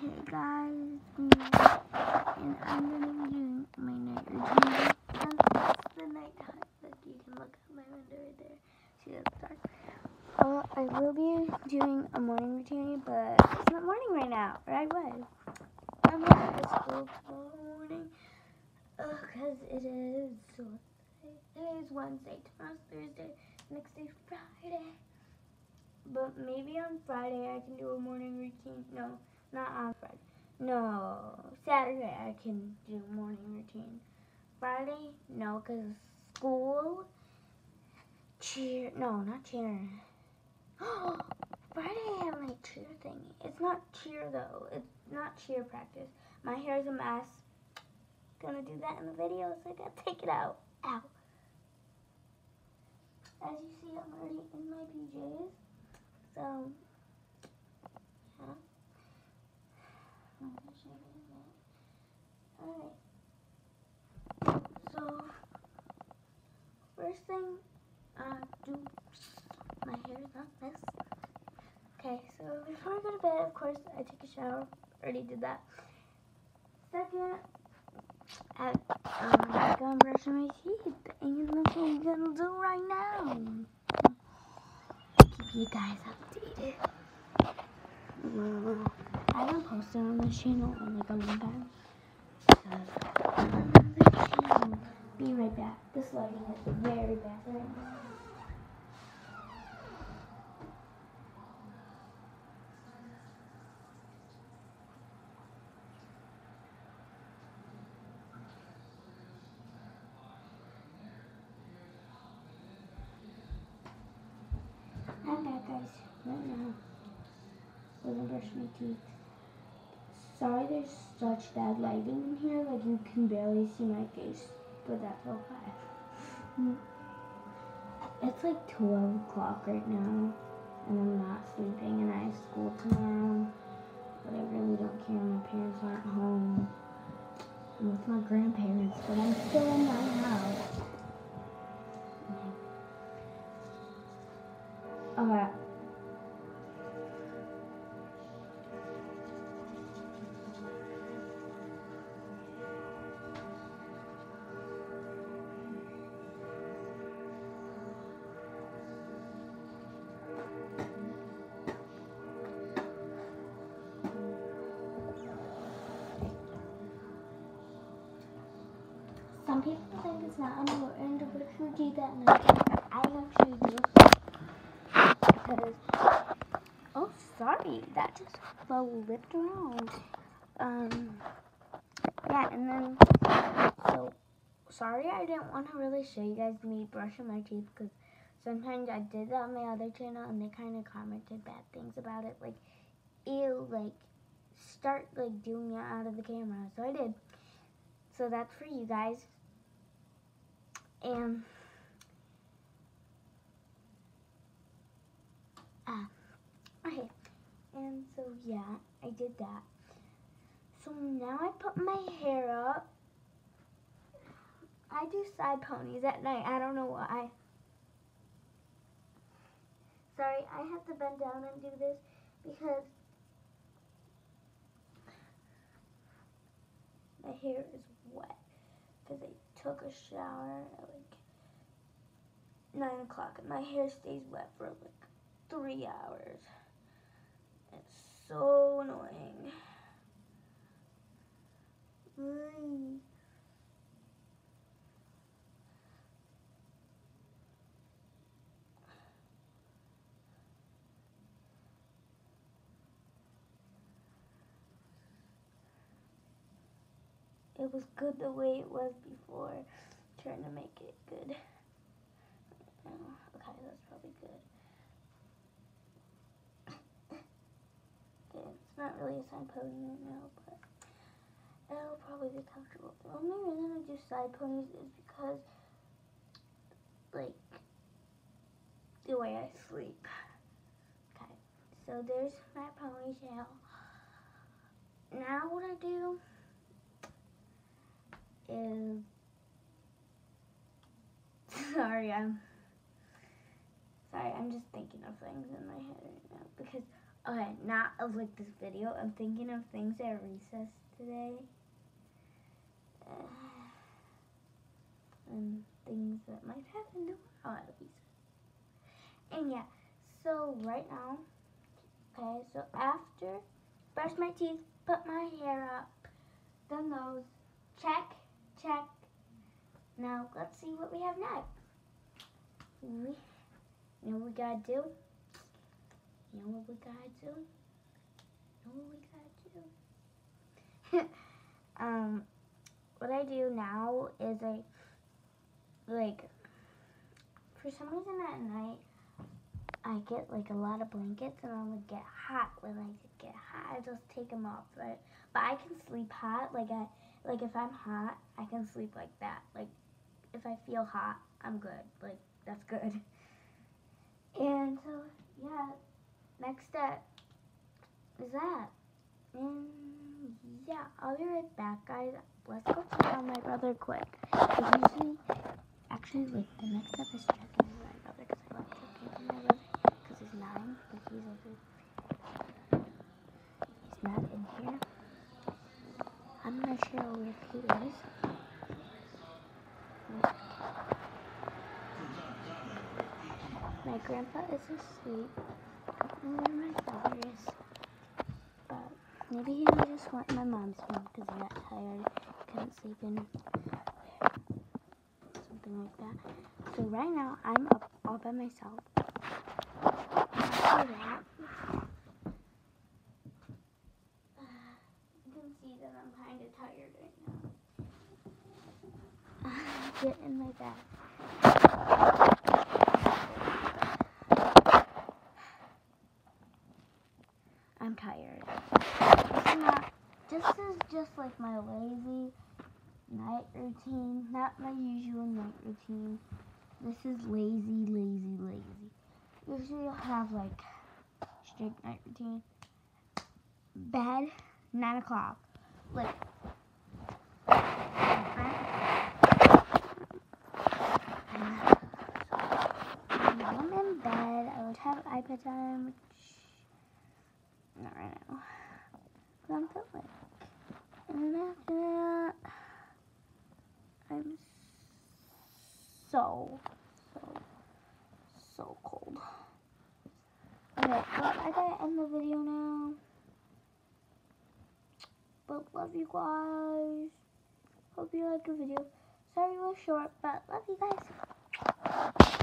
Hey guys, and I'm gonna be doing my night routine. And it's the nighttime. Look, you can look out my window right there. See that dark? Uh, I will be doing a morning routine, but it's not morning right now. Right away. I'm going to school tomorrow morning. Because it is Today is Wednesday. Tomorrow's Thursday. Next day Friday. But maybe on Friday I can do a morning routine. No, not on Friday. No, Saturday I can do morning routine. Friday, no, because school, cheer, no, not cheer. Friday I have my cheer thingy. It's not cheer though. It's not cheer practice. My hair is a mess. Gonna do that in the video, so I gotta take it out. Ow. As you see, I'm already in my PJs. So, yeah. Alright. So, first thing, uh, do my hair is not this. Okay, so before I go to bed, of course, I take a shower. Already did that. Second, I, um, I'm gonna brush my teeth, and that's what I'm gonna do right now keep you guys updated. I haven't posted on this channel in like a long time. So. Be right back. This lighting is very bad right now. I'm back, guys. Right now. Gonna brush my teeth. Sorry there's such bad lighting in here, like you can barely see my face, but that's okay. It's like 12 o'clock right now, and I'm not sleeping, and I have school Some people think it's not important to brush your teeth at night. I actually do. Because, oh, sorry, that just flipped around. Um, yeah, and then, so, sorry I didn't want to really show you guys me brushing my teeth because sometimes I did that on my other channel and they kind of commented bad things about it. Like, ew, like, start, like, doing it out of the camera. So I did. So that's for you guys. And ah, okay. And so yeah, I did that. So now I put my hair up. I do side ponies at night. I don't know why. Sorry, I have to bend down and do this because my hair is wet because I took a shower at like 9 o'clock and my hair stays wet for like 3 hours. It's so annoying. Mm. It was good the way it was before. Trying to make it good. Okay, that's probably good. okay, it's not really a side pony right now, but it'll probably be comfortable. The only reason I do side ponies is because, like, the way I sleep. Okay, so there's my ponytail. Now what I do is sorry, I'm sorry, I'm just thinking of things in my head right now because Okay, not of like this video. I'm thinking of things at recess today. Uh, and things that might happen tomorrow at recess. And yeah, so right now, okay, so after brush my teeth, put my hair up, the nose, check, check. Now let's see what we have next. We, you know what we gotta do? You know what we gotta do? You know what we gotta do? um, what I do now is I, like, for some reason at night, I get like a lot of blankets and I would get hot. When I get hot, I just take them off. Right? But I can sleep hot. Like I, like if I'm hot, I can sleep like that. Like if I feel hot, I'm good. Like that's good. And so yeah, next step is that. And yeah, I'll be right back, guys. Let's go check on my brother quick. usually, actually, like the next step is checking on my brother because I love checking on my brother because he's nine, but he's over. He's not in here. I'm not sure where he is. My grandpa is asleep. I don't know where my father is. But maybe he just went my mom's room because he got tired. Couldn't sleep in something like that. So right now I'm up all by myself. After that, you can see that I'm kind of tired right now. Get in my bed. I'm tired. This is, not, this is just like my lazy night routine, not my usual night routine. This is lazy, lazy, lazy. Usually I'll have like straight night routine. Bed, 9 o'clock. Like, I'm in bed. I would have iPad time, which not right now. But I'm filming. And then after that, I'm so, so, so cold. Okay, well, I gotta end the video now. Love you guys. Hope you like the video. Sorry it was short, but love you guys.